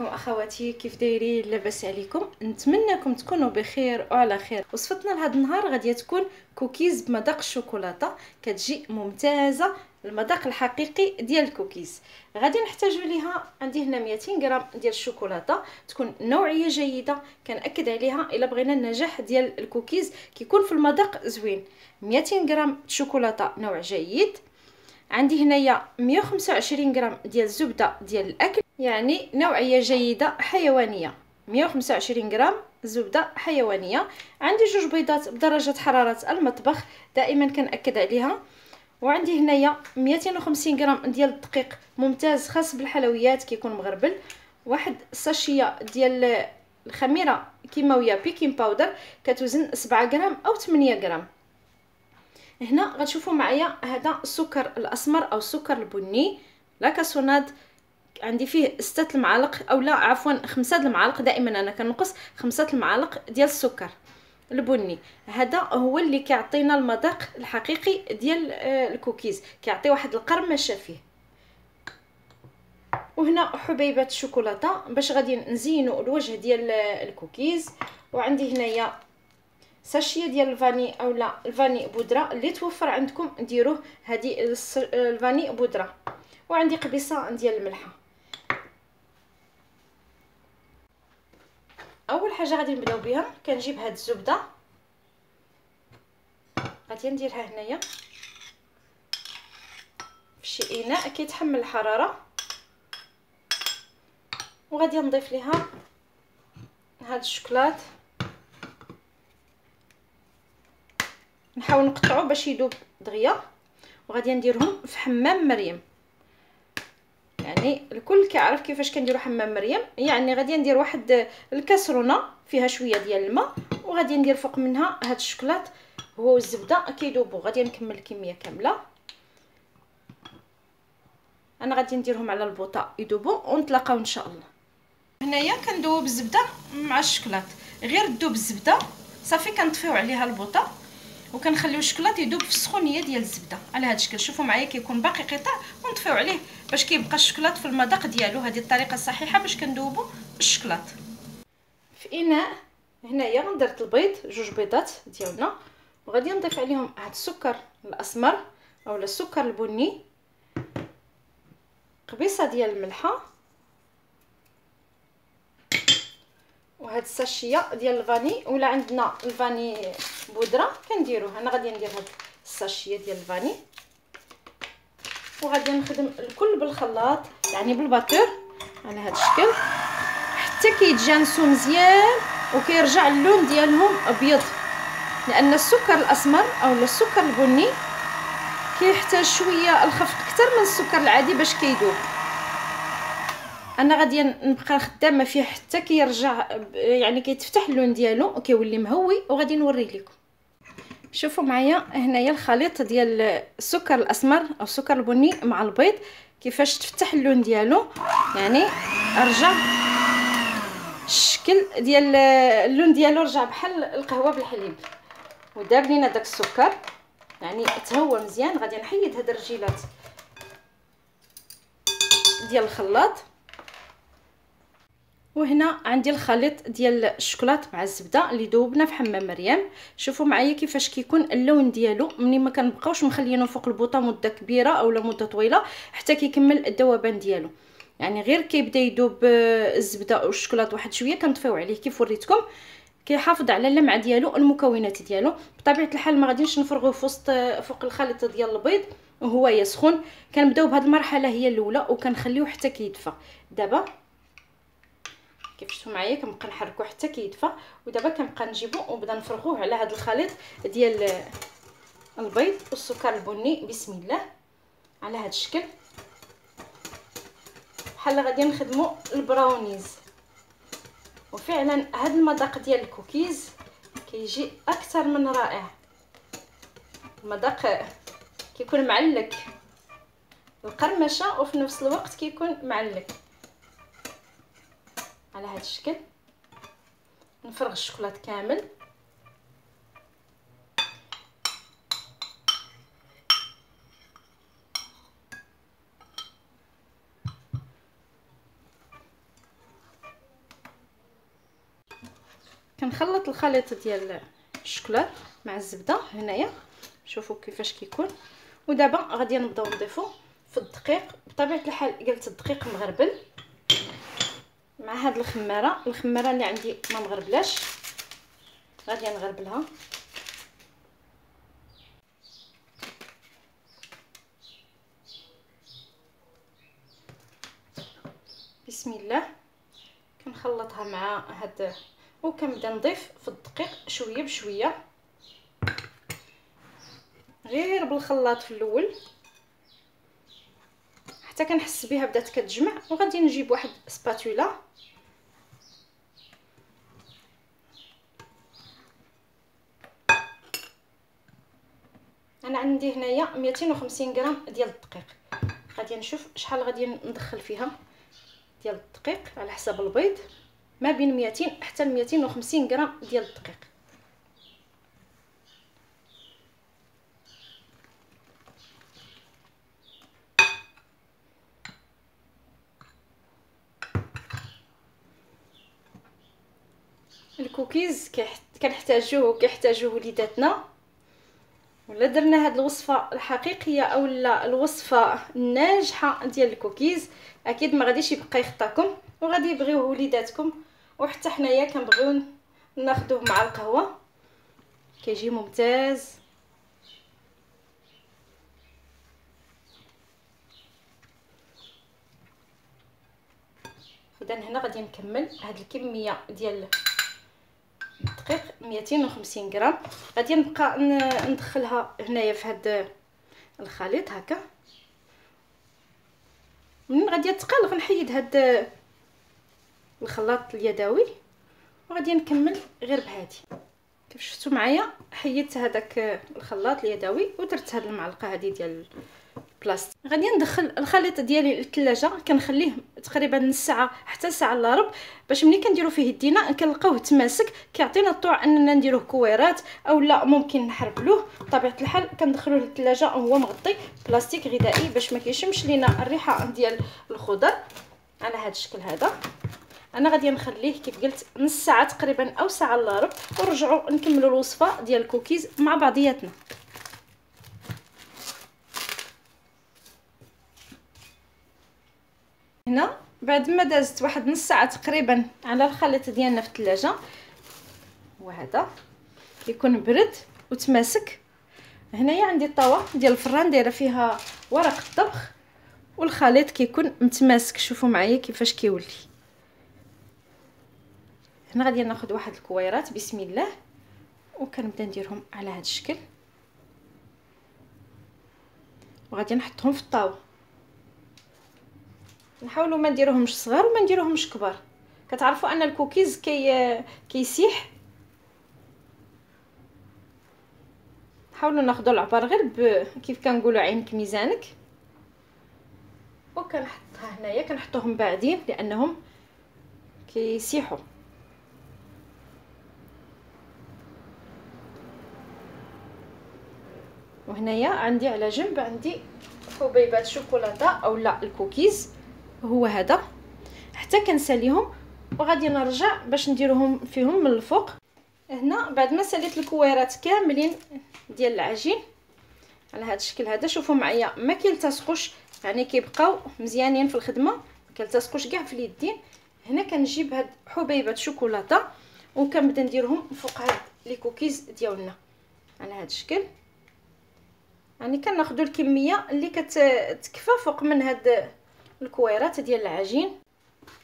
عليكم أخواتي كيف دايرين؟ لاباس عليكم. نتمنىكم تكونوا بخير وعلى خير. وصفتنا لهذا النهار غادي تكون كوكيز بمذاق الشوكولاتة. كتجي ممتازة المذاق الحقيقي ديال الكوكيز. غادي نحتاجو ليها عندي هنا 200 غرام ديال الشوكولاتة. تكون نوعية جيدة. كنأكد عليها إلا بغينا النجاح ديال الكوكيز. كيكون في المذاق زوين. 200 غرام شوكولاتة نوع جيد. عندي هنايا 125 غرام ديال الزبده ديال الأكل. يعني نوعية جيدة حيوانية. 125 غرام زبدة حيوانية. عندي جوج بيضات بدرجة حرارة المطبخ دائما كنأكد عليها. وعندي هنايا 250 غرام ديال الدقيق ممتاز خاص بالحلويات كيكون مغربل. واحد الساشيه ديال الخميرة كيماويه بيكين باودر كتوزن 7 غرام أو 8 غرام. هنا غتشوفوا معايا هذا السكر الأسمر أو السكر البني la cassonade عندي فيه ستة المعالق أو لا عفوا خمسة المعالق دائما أنا كنقص خمسة المعالق ديال السكر. البني هذا هو اللي كيعطينا المذاق الحقيقي ديال آه، الكوكيز. كيعطي واحد القرمشة فيه. وهنا حبيبات الشوكولاتة باش غادي نزينوا الوجه ديال الكوكيز. وعندي هنايا ساشية ديال الفاني اولا الفاني بودرة اللي توفر عندكم ديروه هذه الفاني بودرة. وعندي قبيصة ديال الملحة. أول حاجة غادي نبدأو بها كنجيب هاد الزبدة. غادي نديرها هنايا. في شي إناء كيتحمل الحرارة. وغادي نضيف ليها هاد الشوكولات. نحاول نقطعو باش يذوب دغيا. وغادي نديرهم في حمام مريم. يعني الكل كيعرف كيفاش كنديروا حمام مريم. يعني غادي ندير واحد الكاسرونة فيها شوية ديال الماء وغادي ندير فوق منها هاد الشوكولات هو والزبدة. كيذوبوا غادي نكمل الكمية كاملة. أنا غادي نديرهم على البوطة يذوبوا ونتلاقاو إن شاء الله. هنايا كندوب الزبدة مع الشوكولات. غير تذوب الزبدة صافي كنطفيو عليها البوطة وكنخليو الشكلاط يذوب في السخونية ديال الزبدة. على هذا الشكل شوفوا معايا كيكون باقي قطع ونطفيو عليه. باش كيبقى الشكلاط في المذاق ديالو. هذه الطريقة الصحيحة باش كندوبوا الشكلاط في إناء هنايا درت البيض جوج بيضات ديالنا وغادي نضيف عليهم هذا السكر الأسمر اولا السكر البني قبيصة ديال الملحة وهاد الساشية ديال الفاني. ولا عندنا الفاني بودرة كنديروه أنا غادي ندير هاد الساشية ديال الفاني. وغادي نخدم الكل بالخلاط يعني بالباتور على هاد الشكل. حتى كيتجانسوا مزيان وكيرجع اللون ديالهم أبيض. لأن السكر الأسمر أو السكر البني كيحتاج شوية الخفق أكثر من السكر العادي باش كيذوب أنا غادي نبقى خدامة فيه حتى كيرجع يعني كيتفتح اللون ديالو وكيولي مهوي وغادي نوريه لكم شوفوا معايا هنايا الخليط ديال السكر الأسمر أو السكر البني مع البيض كيفاش تفتح اللون ديالو. يعني رجع الشكل ديال اللون ديالو رجع بحال القهوة بالحليب. وداب لينا داك السكر. يعني تهوى مزيان غادي نحيد هاد الرجيلات ديال الخلاط. وهنا عندي الخليط ديال الشوكولات مع الزبدة اللي ذوبنا في حمام مريم. شوفوا معايا كيفاش كيكون اللون ديالو. ملي ما كنبقاوش مخليينه فوق البوطة مدة كبيرة اولا مدة طويلة حتى كيكمل الذوبان ديالو. يعني غير كيبدا يذوب آه، الزبدة والشوكولات واحد شوية كنطفيو عليه كيف وريتكم كيحافظ على اللمعة ديالو المكونات ديالو. بطبيعة الحال ما غاديش نفرغوه في وسط آه، فوق الخليط ديال البيض وهو يسخن. كنبداو بهذه المرحلة هي الأولى وكنخليوه حتى كيدفى. دابا كيف شفتوا معايا كنبقى نحركو حتى كيدفى. ودابا كنبقى نجيبو وبدا نفرغوه على هذا الخليط ديال البيض والسكر البني. بسم الله. على هذا الشكل. بحال غادي نخدمو البراونيز. وفعلا هذا المذاق ديال الكوكيز كيجي أكثر من رائع. المذاق كيكون معلك القرمشة وفي نفس الوقت كيكون معلك على هذا الشكل. نفرغ الشوكولات كامل. كنخلط الخليط ديال الشوكولات مع الزبدة هنايا. شوفوا كيفاش كيكون. ودابا غادي نبداو نضيفو في الدقيق. بطبيعة الحال قلت الدقيق مغربل. مع هاد الخمارة. الخمارة اللي عندي ما مغربلاش غادي نغربلها. بسم الله. كنخلطها مع هاد وكنبدا نضيف في الدقيق شوية بشوية. غير بالخلاط في الأول. حتى كنحس بها بدات كتجمع. وغادي نجيب واحد سباتولا. أنا عندي هنايا 250 غرام ديال الدقيق. غادي نشوف شحال غادي ندخل فيها ديال الدقيق على حساب البيض. ما بين 200 حتى 250 غرام ديال الدقيق. الكوكيز كنحتاجوه كيحتاجوه وليداتنا. ولا درنا هاد الوصفة الحقيقية أو لا الوصفة الناجحة ديال الكوكيز أكيد ما غاديش يبقى يخطاكم وغادي يبغيوه وليداتكم. وحتى حنايا كنبغيو ناخذوه مع القهوة. كيجي ممتاز. اذا هنا غادي نكمل هاد الكمية ديال الدقيق 250 غرام. غادي نبقى ندخلها هنايا في هاد الخليط هكا. من غادي تقال غنحيد هاد الخلاط اليدوي. وغادي نكمل غير بهادي. كيف شفتوا معايا حيدت هذاك الخلاط اليدوي ودرت هاد المعلقة هذه ديال بلاستيك غادي ندخل الخليط ديالي للثلاجه كنخليه تقريبا نص ساعة حتى ساعة إلا ربع باش ملي كنديرو فيه يدينا كنلقاوه تماسك. كيعطينا الطوع أننا نديروه كويرات أو لا ممكن نحربلوه بطبيعة الحال كندخلوه للثلاجه وهو مغطي بلاستيك غذائي باش ما كيشمش لينا الريحة ديال الخضر. على هذا الشكل هذا. أنا غادي نخليه كيف قلت نص ساعة تقريبا أو ساعة إلا ربع. ونرجعوا نكملوا الوصفة ديال الكوكيز مع بعضياتنا. هنا بعد ما دازت واحد نص ساعة تقريبا على الخليط ديالنا في الثلاجة وهذا كيكون برد وتماسك. هنايا عندي الطاوه ديال الفران دايرة فيها ورق الطبخ والخليط كيكون متماسك. شوفوا معايا كيفاش كيولي. هنا غادي ناخذ واحد الكويرات بسم الله وكنبدا نديرهم على هذا الشكل. وغادي نحطهم في الطاوة. نحاولوا ما نديروهمش صغار وما نديروهمش كبار. كتعرفوا أن الكوكيز كي كيسيح. نحاولوا ناخذوا العبار غير ب... كيف كنقولوا عينك ميزانك. وكنحطها هنايا كنحطوهم بعدين لأنهم كيسيحوا. وهنايا عندي على جنب عندي حبيبات شوكولاتة أو لا الكوكيز. هو هذا. حتى كنساليهم وغادي نرجع باش نديرهم فيهم من الفوق. هنا بعد ما ساليت الكويرات كاملين ديال العجين على هذا الشكل هذا شوفوا معايا ما كيلتصقوش يعني كيبقاو مزيانين في الخدمة ما كيلتصقوش كاع في اليدين. هنا كنجيب هاد حبيبات شوكولاتة وكنبدا نديرهم فوق هاد les cookies ديالنا على هذا الشكل. يعني كناخذوا الكمية اللي كتكفى فوق من هاد الكويرات ديال العجين.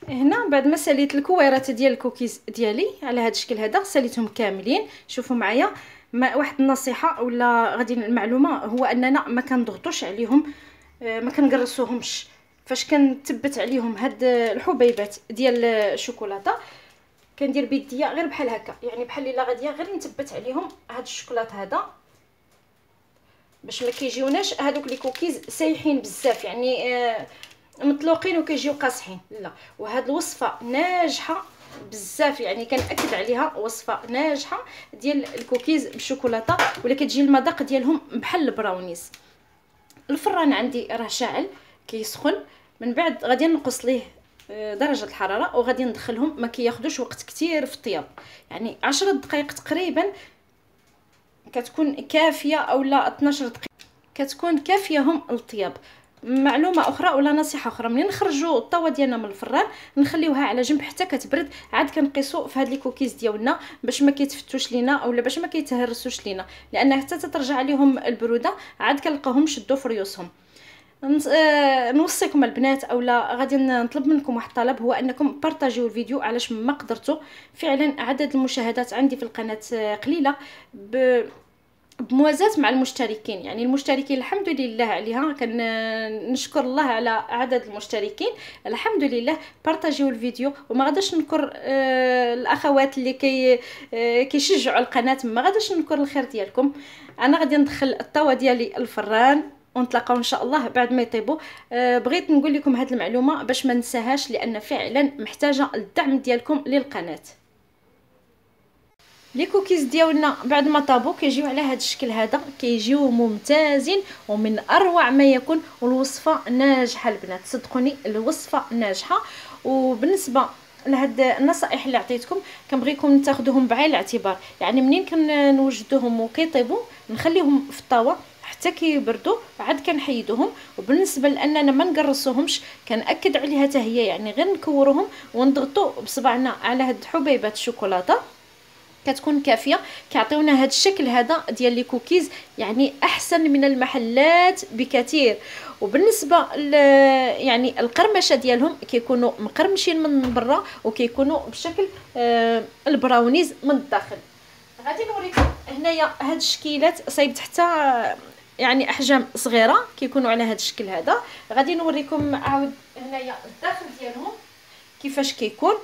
هنا بعد ما ساليت الكويرات ديال الكوكيز ديالي على هذا الشكل هذا ساليتهم كاملين. شوفوا معايا ما واحد النصيحة ولا غادي المعلومة هو أننا ما كنضغطوش عليهم آه، ما كنقرصوهمش. فاش كنثبت عليهم هاد الحبيبات ديال الشوكولاتة كندير بيديا غير بحال هكا. يعني بحال إلا غاديه غير نثبت عليهم هاد الشوكولاط هذا. باش ما كيجيوناش هادوك les cookies سايحين بزاف. يعني آه مطلوقين وكيجيو قاصحين. لا وهاد الوصفة ناجحة بزاف يعني كنأكد عليها وصفة ناجحة ديال الكوكيز بالشوكولاته ولا كتجي المذاق ديالهم بحال البراونيز. الفران عندي راه شاعل كيسخن. من بعد غادي نقص ليه آه، درجة الحرارة وغادي ندخلهم ما كياخذوش وقت كتير في الطياب. يعني عشرة دقائق تقريبا كتكون كافية اولا 12 دقيقة كتكون كافية هم الطياب. معلومة أخرى ولا نصيحة أخرى. ملي نخرجوا الطاوه ديالنا من الفران نخليوها على جنب حتى كتبرد عاد كنقيسوا في هاد لي كوكيز ديالنا باش ما كيتفتوش لينا أولا باش ما كيتهرسوش لينا. لأن حتى تترجع عليهم البرودة عاد كنلقاوهم شدوا في ريوسهم. آه، نوصيكم البنات أولا غادي نطلب منكم واحد الطلب هو أنكم بارطاجيو الفيديو علاش ما قدرتوا. فعلا عدد المشاهدات عندي في القناة آه، قليلة ب بموازاة مع المشتركين. يعني المشتركين الحمد لله عليها كنشكر الله على عدد المشتركين. الحمد لله بارطاجيو الفيديو وما غاداش نكر آه الأخوات اللي كي آه كيشجعوا القناة. ما غاداش ننكر الخير ديالكم. أنا غادي ندخل الطاوه ديالي الفران ونتلاقاو إن شاء الله بعد ما يطيبوا. آه بغيت نقول لكم هذه المعلومة باش ما ننساهاش لأن فعلا محتاجة الدعم ديالكم للقناة. les cookies ديالنا بعد ما طابوا كيجيو على هذا الشكل هذا كيجيو ممتازين ومن أروع ما يكون والوصفه ناجحة. البنات صدقوني الوصفة ناجحة. وبالنسبة لهاد النصائح اللي عطيتكم كنبغيكم تاخذوهم بعين الاعتبار. يعني منين كنوجدوهم وكيطيبوا نخليهم في الطاوة حتى كيبردوا عاد كنحيدوهم. وبالنسبة لأننا ما نقرصوهمش كنأكد عليها حتى هي يعني غير نكوروهم ونضغطوا بصبعنا على هاد حبيبات الشوكولاتة. كتكون كافية كيعطيونا هذا الشكل هذا ديال لي كوكيز يعني أحسن من المحلات بكثير. وبالنسبة يعني القرمشة ديالهم كيكونوا مقرمشين من برا وكيكونوا بشكل آه البراونيز من الداخل. غادي نوريكم هنايا هاد الشكيلات صايبت حتى يعني أحجام صغيرة كيكونوا على هذا الشكل هذا. غادي نوريكم عاود هنايا الداخل ديالهم كيفاش كيكون.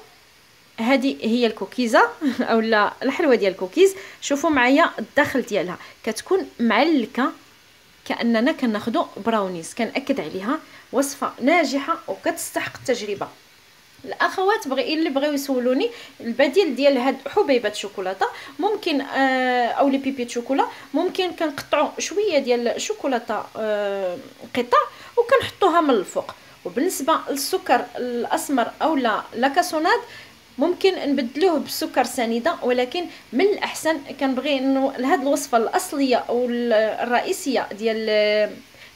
هذه هي الكوكيزة اولا الحلوة ديال الكوكيز. شوفوا معايا الداخل ديالها. كتكون معلكة كأننا كناخذوا براونيز. كنأكد عليها. وصفة ناجحة وكتستحق التجربة. الأخوات بغي اللي بغيو يسولوني البديل ديال هاد حبيبات شوكولاتة ممكن آه أو لي بيبي شوكولا ممكن كنقطعوا شوية ديال الشوكولاته آه قطع وكنحطوها من الفوق. وبالنسبة للسكر الأسمر أو لا لاكاسوناد ممكن نبدلوه بالسكر سنيدة ولكن من الأحسن كنبغي إنه لهاد الوصفة الأصلية أو الرئيسية ديال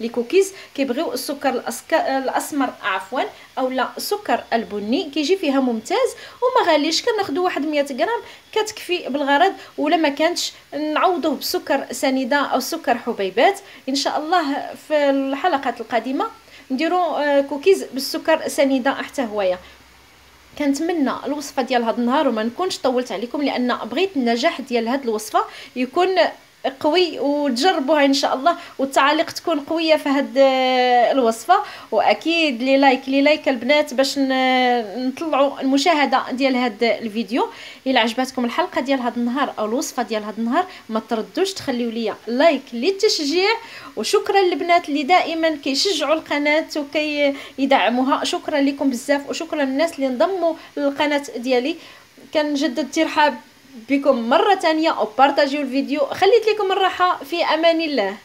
les cookies كيبغيو السكر الأسمر عفوا أو لا السكر البني كيجي فيها ممتاز وما غاليش كناخذوا واحد 100 غرام كتكفي بالغرض ولا ما كانش نعوضوه بسكر سنيدة أو سكر حبيبات. إن شاء الله في الحلقات القادمة نديروا كوكيز بالسكر سنيدة حتى هوايه كنتمنى الوصفة ديال هذا النهار وما نكونش طولت عليكم لأن بغيت النجاح ديال هذه الوصفة يكون قوي وتجربوها إن شاء الله والتعاليق تكون قوية في هاد الوصفة. وأكيد les likes les likes البنات باش نطلعوا المشاهدة ديال هاد الفيديو. إلا عجبتكم الحلقة ديال هاد النهار أو الوصفة ديال هاد النهار ما تردوش تخليو les likes للتشجيع. وشكرا للبنات اللي دائما كيشجعوا القناة وكي يدعموها. شكرا لكم بزاف وشكرا للناس اللي انضموا للقناة ديالي. كنجدد ترحاب. بكم مرة تانية وبارتاجيو الفيديو. خليت لكم الراحة في أمان الله.